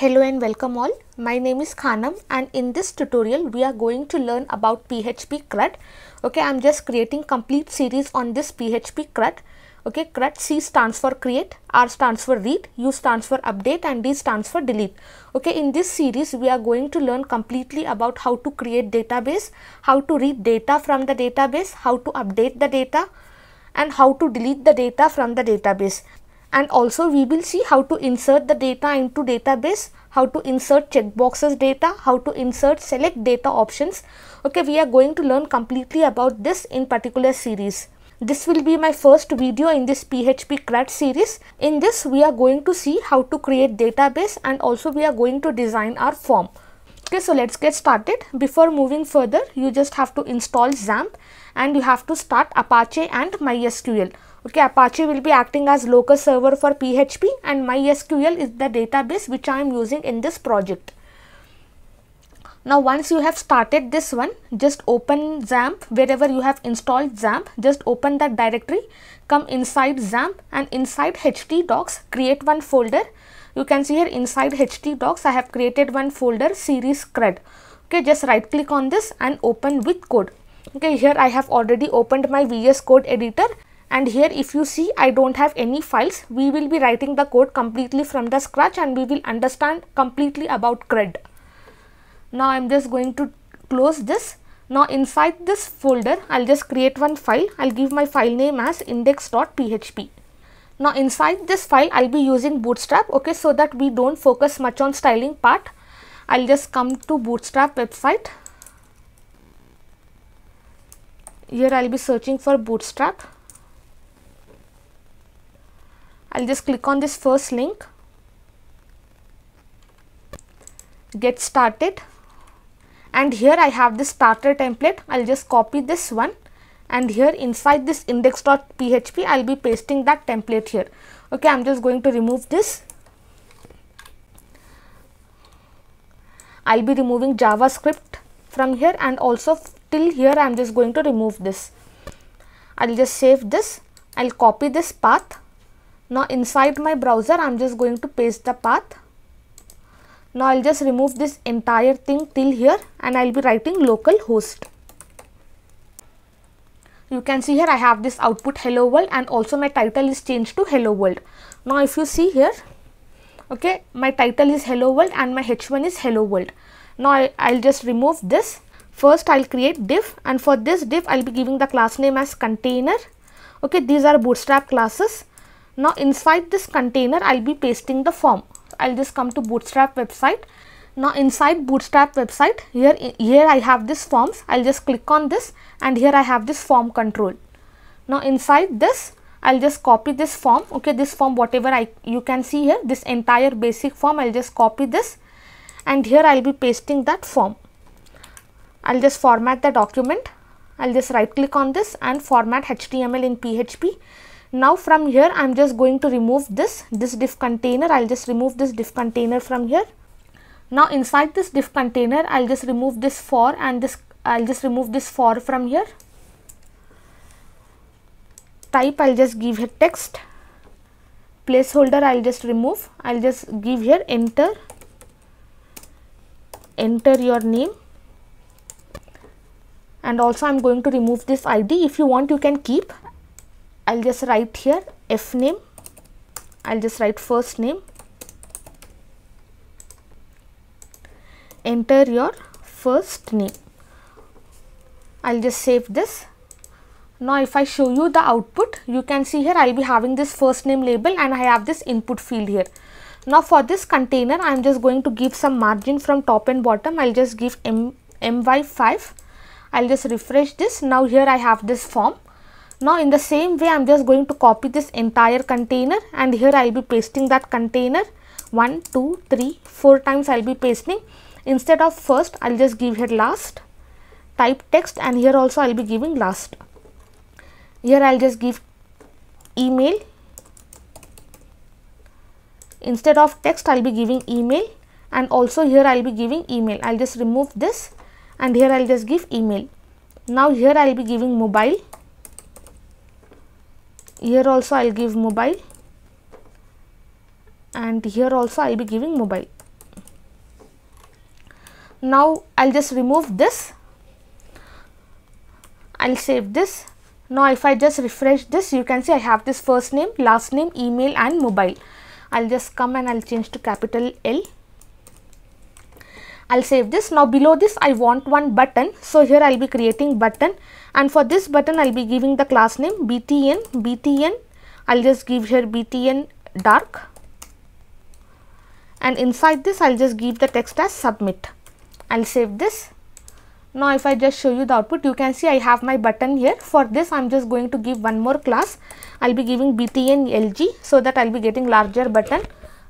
Hello and welcome all. My name is Khanam and in this tutorial we are going to learn about PHP CRUD. Okay, I'm just creating complete series on this PHP CRUD. Okay, CRUD C stands for create, R stands for read, U stands for update and D stands for delete. Okay, in this series we are going to learn completely about how to create database, how to read data from the database, how to update the data and how to delete the data from the database and also we will see how to insert the data into database how to insert checkboxes data how to insert select data options. Okay we are going to learn completely about this in particular series. This will be my first video in this php crud series. In this we are going to see how to create database and also we are going to design our form. Okay so let's get started. Before moving further you just have to install xampp and you have to start apache and mysql okay apache will be acting as local server for php and mysql is the database which i am using in this project. Now once you have started this one just open xampp. Wherever you have installed xampp just open that directory come inside xampp and inside htdocs create one folder. You can see here inside htdocs i have created one folder series crud. okay just right click on this and open with code. Okay here i have already opened my vs code editor and here if you see I don't have any files we will be writing the code completely from the scratch and we will understand completely about CRUD. Now I am just going to close this. Now inside this folder I'll just create one file. I'll give my file name as index.php. Now inside this file I'll be using bootstrap okay so that we don't focus much on styling part. I'll just come to bootstrap website. Here I'll be searching for bootstrap I'll just click on this first link. Get started. And here I have this starter template. I'll just copy this one. And here inside this index.php I'll be pasting that template here. Okay I'm just going to remove this. I'll be removing JavaScript from here. And also till here I'm just going to remove this. I'll just save this. I'll copy this path now inside my browser I'm just going to paste the path. Now I'll just remove this entire thing till here and I'll be writing localhost. You can see here I have this output hello world and also my title is changed to hello world. Now if you see here, okay, my title is hello world and my h1 is hello world. Now I, I'll just remove this. First I'll create div and for this div I'll be giving the class name as container. Okay, these are bootstrap classes now inside this container I'll be pasting the form. I'll just come to bootstrap website. Now inside bootstrap website here here I have this forms. I'll just click on this and here I have this form control. Now inside this I'll just copy this form okay this form whatever I you can see here this entire basic form I'll just copy this and here I'll be pasting that form. I'll just format the document. I'll just right click on this and format HTML in PHP now from here I am just going to remove this, this div container, I will just remove this div container from here. Now inside this div container I will just remove this for and this I will just remove this for from here. Type I will just give here text, placeholder I will just remove, I will just give here enter, enter your name. And also I am going to remove this ID if you want you can keep I'll just write here f name. I'll just write first name. Enter your first name. I'll just save this. Now if I show you the output you can see here I'll be having this first name label and I have this input field here. Now for this container I'm just going to give some margin from top and bottom. I'll just give m my5 I'll just refresh this. Now here I have this form now in the same way I am just going to copy this entire container and here I will be pasting that container 1, 2, 3, 4 times I will be pasting. Instead of first I will just give here last, type text and here also I will be giving last. Here I will just give email. Instead of text I will be giving email and also here I will be giving email. I will just remove this and here I will just give email. Now here I will be giving mobile here also I will give mobile. And here also I will be giving mobile. now I'll just remove this. I'll save this. Now if I just refresh this you can see I have this first name last name email and mobile. I'll just come and I'll change to capital L I'll save this. Now below this I want one button. So here I'll be creating button. And for this button I'll be giving the class name btn btn I'll just give here btn dark. And inside this I'll just give the text as submit. I'll save this. Now if I just show you the output you can see I have my button here. For this I'm just going to give one more class. I'll be giving btn lg so that I'll be getting larger button.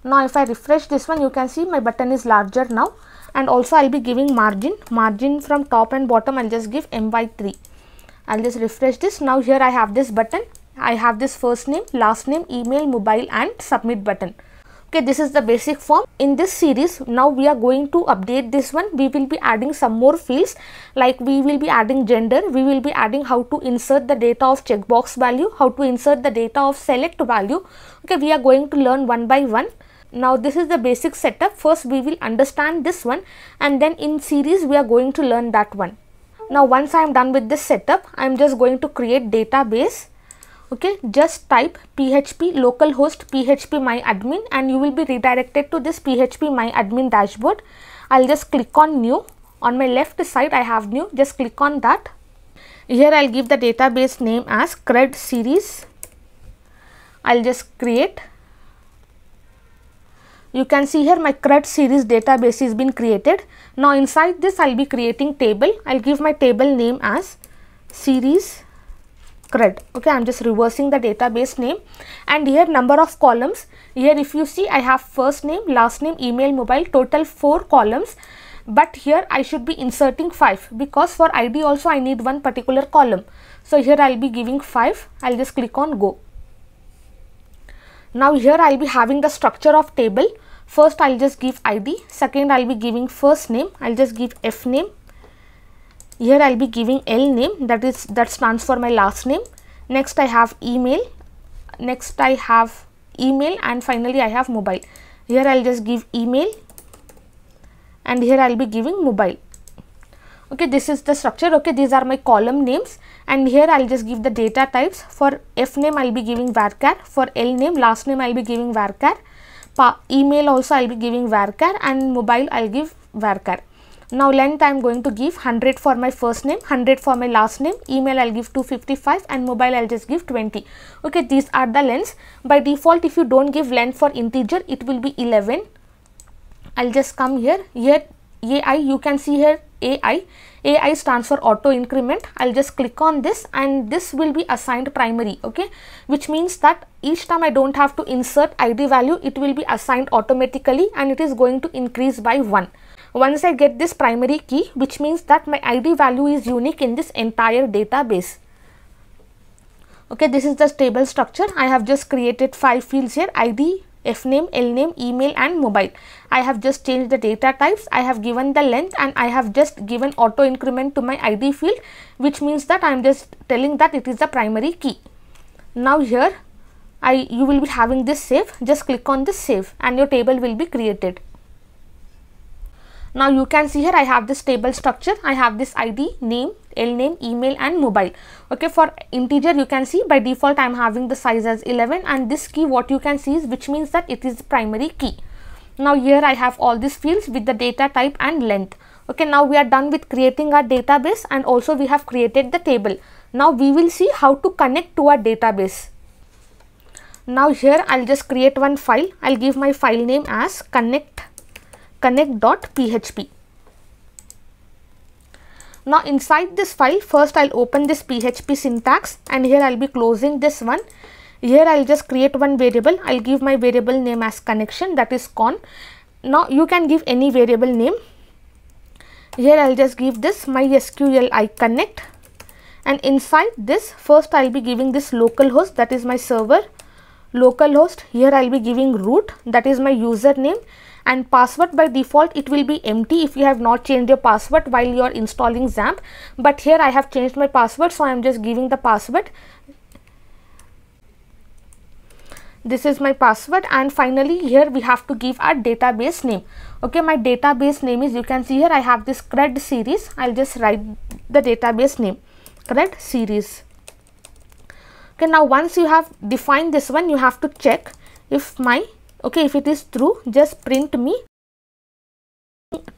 Now if I refresh this one you can see my button is larger now and also I'll be giving margin margin from top and bottom. I'll just give m by 3 I'll just refresh this. Now here I have this button. I have this first name last name email mobile and submit button. Okay this is the basic form. In this series now we are going to update this one. We will be adding some more fields. Like we will be adding gender. We will be adding how to insert the data of checkbox value how to insert the data of select value. Okay we are going to learn one by one now this is the basic setup. First we will understand this one and then in series we are going to learn that one. Now once i am done with this setup i am just going to create database. Okay just type php localhost phpMyAdmin and you will be redirected to this phpMyAdmin dashboard. I'll just click on new. On my left side i have new. Just click on that. Here i'll give the database name as crud series. I'll just create you can see here my CRUD series database has been created. Now inside this I'll be creating table. I'll give my table name as series CRUD. Okay, I'm just reversing the database name and here number of columns. Here if you see I have first name, last name, email, mobile, total 4 columns. But here I should be inserting 5 because for ID also I need one particular column. So here I'll be giving 5. I'll just click on go. Now here I'll be having the structure of table. First I'll just give ID. Second I'll be giving first name. I'll just give F name here I'll be giving L name that is that stands for my last name. Next I have email. Next I have email and finally I have mobile. Here I'll just give email and here I'll be giving mobile. Okay, this is the structure. Okay, these are my column names and here I'll just give the data types. For F name I'll be giving varchar. For L name last name I'll be giving varchar. Pa email also I'll be giving varchar and mobile I'll give varchar. Now length I am going to give 100 for my first name, 100 for my last name, email I will give 255 and mobile I will just give 20. Okay, these are the lengths. By default if you do not give length for integer it will be 11. I will just come here, here AI you can see here AI, AI stands for auto increment. I will just click on this and this will be assigned primary okay which means that each time I do not have to insert ID value it will be assigned automatically and it is going to increase by 1 once I get this primary key which means that my ID value is unique in this entire database. Okay, this is the table structure. I have just created five fields here ID, F name, L name, email and mobile. I have just changed the data types. I have given the length and I have just given auto increment to my ID field which means that I am just telling that it is the primary key. Now here I you will be having this save. Just click on this save and your table will be created. Now you can see here I have this table structure. I have this ID, name, L name, email and mobile. Okay, for integer you can see by default I am having the size as 11 and this key what you can see is which means that it is the primary key. Now here I have all these fields with the data type and length. Okay, now we are done with creating our database and also we have created the table. Now we will see how to connect to our database. Now here I'll just create one file. I'll give my file name as connect connect.php. Now inside this file first I'll open this PHP syntax and here I'll be closing this one. Here I'll just create one variable. I'll give my variable name as connection that is con. Now you can give any variable name. Here I'll just give this MySQLi connect and inside this first I'll be giving this localhost that is my server localhost here I'll be giving root that is my username and password by default it will be empty if you have not changed your password while you are installing XAMPP. But here I have changed my password so I am just giving the password. This is my password and finally here we have to give our database name. Okay my database name is you can see here i have this crud series. I'll just write the database name crud series. Okay now once you have defined this one you have to check if my okay if it is true just print me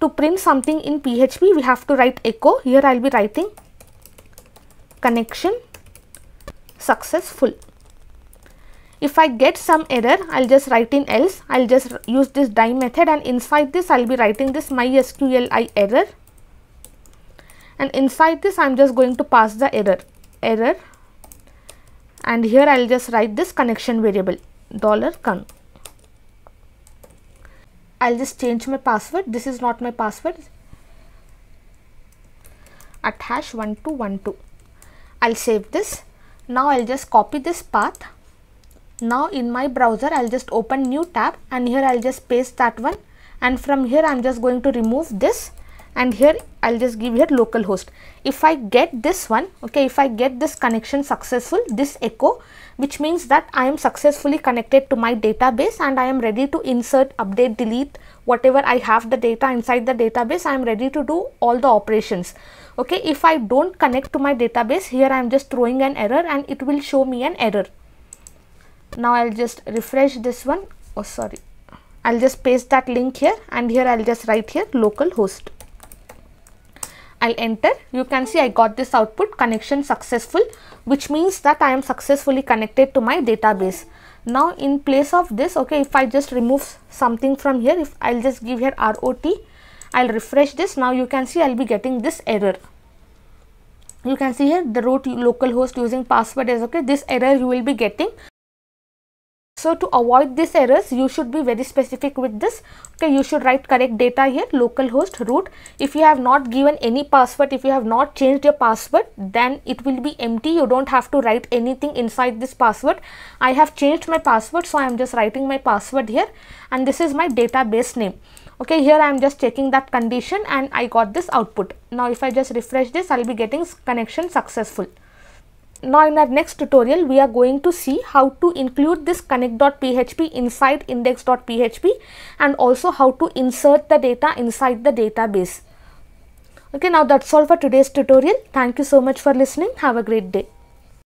to print something in php we have to write echo here i'll be writing connection successful if I get some error, I'll just write in else. I'll just use this die method and inside this I'll be writing this MySQLi error. And inside this I'm just going to pass the error, error. And here I'll just write this connection variable, dollar con. I'll just change my password. This is not my password. At hash 1212. I'll save this. Now I'll just copy this path now in my browser I'll just open new tab and here I'll just paste that one and from here I'm just going to remove this and here I'll just give here localhost. If I get this one, okay, if I get this connection successful, this echo, which means that I am successfully connected to my database and I am ready to insert, update, delete, whatever I have the data inside the database, I am ready to do all the operations. Okay, if I don't connect to my database, here I am just throwing an error and it will show me an error now I'll just refresh this one oh sorry I'll just paste that link here and here I'll just write here localhost I'll enter. You can see I got this output connection successful which means that I am successfully connected to my database. Now in place of this okay if I just remove something from here if I'll just give here ROT I'll refresh this. Now you can see I'll be getting this error. You can see here the root localhost using password is okay this error you will be getting so to avoid these errors, you should be very specific with this. Okay, you should write correct data here, localhost root. If you have not given any password, if you have not changed your password, then it will be empty. You don't have to write anything inside this password. I have changed my password, so I am just writing my password here and this is my database name. Okay, here I am just checking that condition and I got this output. Now if I just refresh this, I will be getting connection successful. Now in our next tutorial, we are going to see how to include this connect.php inside index.php and also how to insert the data inside the database. Okay, now that's all for today's tutorial. Thank you so much for listening. Have a great day.